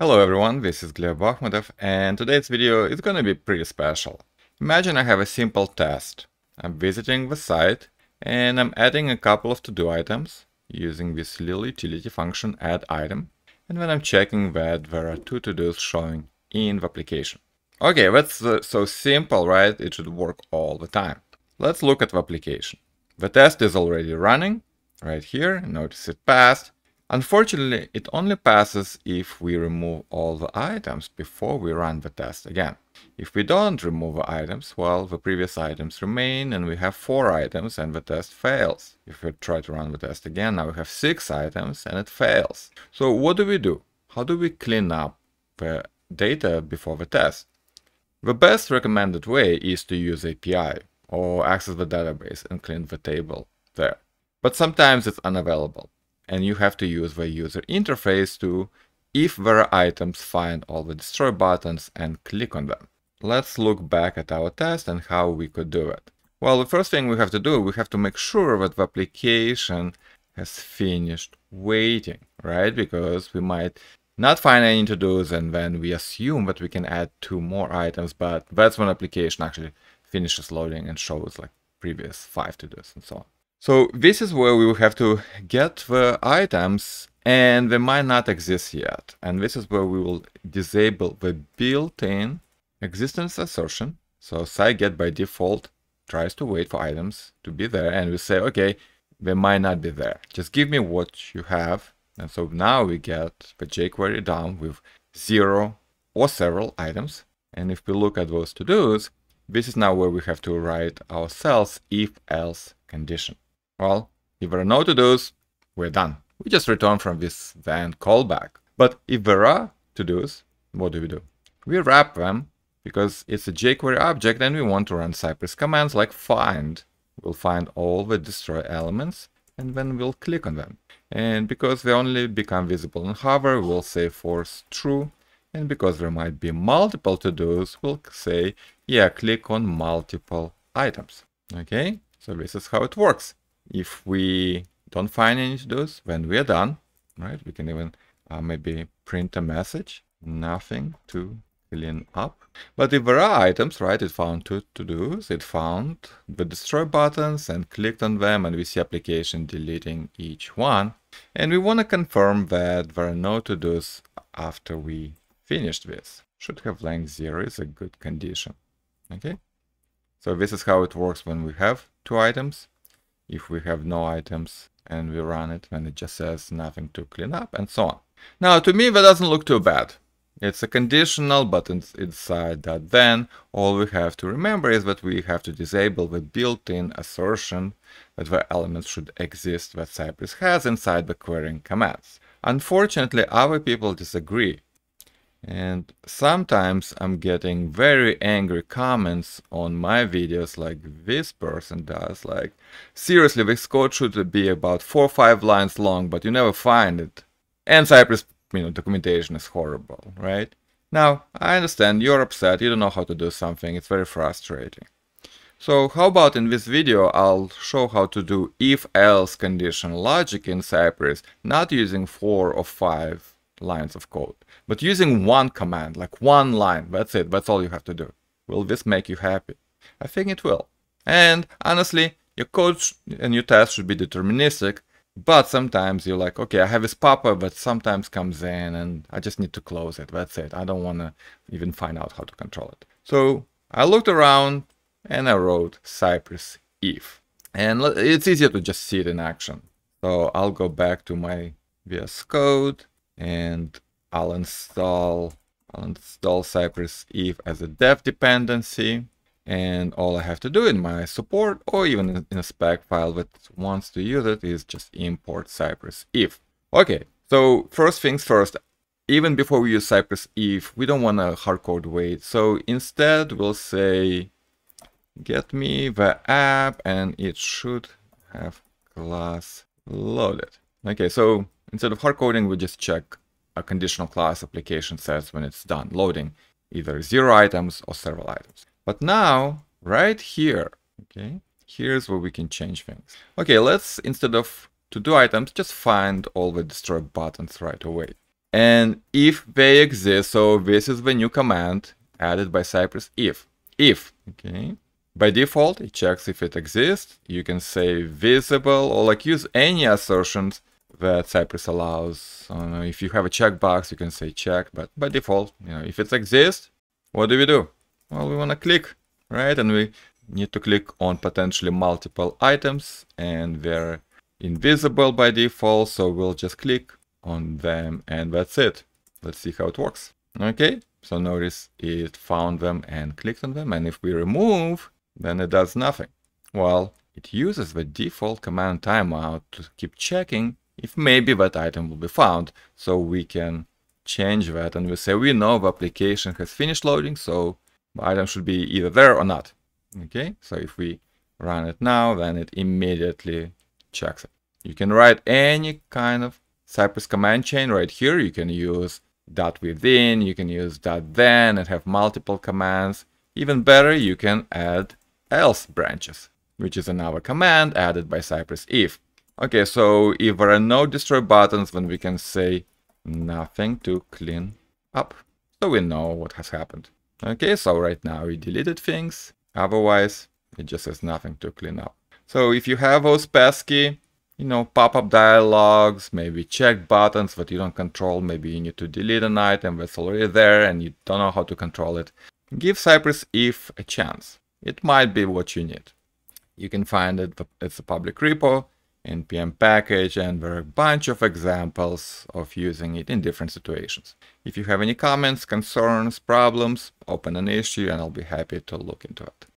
Hello everyone, this is Gleb Bahmutov and today's video is gonna be pretty special. Imagine I have a simple test. I'm visiting the site and I'm adding a couple of to-do items using this little utility function add item and then I'm checking that there are two to-dos showing in the application. Okay, that's uh, so simple, right? It should work all the time. Let's look at the application. The test is already running right here. Notice it passed. Unfortunately, it only passes if we remove all the items before we run the test again. If we don't remove the items, well, the previous items remain and we have four items and the test fails. If we try to run the test again, now we have six items and it fails. So what do we do? How do we clean up the data before the test? The best recommended way is to use API or access the database and clean the table there. But sometimes it's unavailable and you have to use the user interface to, if there are items, find all the destroy buttons and click on them. Let's look back at our test and how we could do it. Well, the first thing we have to do, we have to make sure that the application has finished waiting, right? Because we might not find any to-dos and then we assume that we can add two more items, but that's when application actually finishes loading and shows like previous five to-dos and so on. So this is where we will have to get the items and they might not exist yet. And this is where we will disable the built-in existence assertion. So get by default tries to wait for items to be there and we say, okay, they might not be there. Just give me what you have. And so now we get the jQuery down with zero or several items. And if we look at those to-dos, this is now where we have to write ourselves if-else condition. Well, if there are no to-dos, we're done. We just return from this then callback. But if there are to-dos, what do we do? We wrap them because it's a jQuery object and we want to run Cypress commands like find. We'll find all the destroy elements and then we'll click on them. And because they only become visible in hover, we'll say force true. And because there might be multiple to-dos, we'll say, yeah, click on multiple items. Okay, so this is how it works. If we don't find any to dos, when we're done, right, we can even uh, maybe print a message, nothing to clean up. But if there are items, right, it found two to-dos, it found the destroy buttons and clicked on them and we see application deleting each one. And we want to confirm that there are no to-dos after we finished this. Should have length zero is a good condition. Okay. So this is how it works when we have two items if we have no items and we run it when it just says nothing to clean up and so on. Now to me that doesn't look too bad. It's a conditional but inside that then all we have to remember is that we have to disable the built-in assertion that the elements should exist that Cypress has inside the querying commands. Unfortunately other people disagree and sometimes I'm getting very angry comments on my videos like this person does. Like, seriously, this code should be about four or five lines long, but you never find it. And Cypress, you know, documentation is horrible, right? Now, I understand you're upset, you don't know how to do something, it's very frustrating. So how about in this video I'll show how to do if-else condition logic in Cypress, not using four or five lines of code. But using one command, like one line, that's it, that's all you have to do. Will this make you happy? I think it will. And honestly, your code and your test should be deterministic, but sometimes you're like, okay, I have this pop-up that sometimes comes in and I just need to close it. That's it. I don't want to even find out how to control it. So I looked around and I wrote Cypress if. And it's easier to just see it in action. So I'll go back to my VS Code and I'll install I'll install Cypress if as a dev dependency and all I have to do in my support or even in a spec file that wants to use it is just import Cypress if. Okay, so first things first, even before we use Cypress if, we don't want to hardcode wait. So instead we'll say get me the app and it should have class loaded. Okay, so Instead of hard coding, we just check a conditional class application says when it's done loading either zero items or several items. But now, right here, okay, here's where we can change things. Okay, let's, instead of to do items, just find all the destroy buttons right away. And if they exist, so this is the new command added by Cypress if. If, okay. By default, it checks if it exists. You can say visible or like use any assertions that Cypress allows. Know, if you have a checkbox, you can say check, but by default, you know, if it exists, what do we do? Well, we want to click, right? And we need to click on potentially multiple items and they're invisible by default. So we'll just click on them and that's it. Let's see how it works. Okay, so notice it found them and clicked on them. And if we remove then it does nothing. Well, it uses the default command timeout to keep checking if maybe that item will be found. So we can change that and we say we know the application has finished loading, so the item should be either there or not. Okay, so if we run it now, then it immediately checks it. You can write any kind of Cypress command chain right here. You can use dot within, you can use dot then and have multiple commands. Even better, you can add else branches, which is another command added by Cypress if. Okay, so if there are no destroy buttons, then we can say nothing to clean up. So we know what has happened. Okay, so right now we deleted things. Otherwise, it just says nothing to clean up. So if you have those pesky, you know, pop-up dialogues, maybe check buttons that you don't control, maybe you need to delete an item that's already there and you don't know how to control it, give Cypress if a chance it might be what you need. You can find it, it's a public repo, npm package, and there are a bunch of examples of using it in different situations. If you have any comments, concerns, problems, open an issue and I'll be happy to look into it.